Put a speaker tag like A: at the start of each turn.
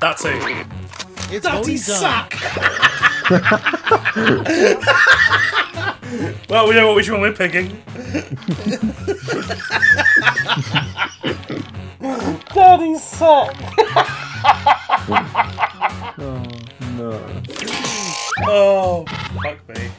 A: That's it.
B: It's
A: Daddy suck! well, we know which one we're picking. Daddy suck!
C: Oh, no.
A: Oh, fuck me.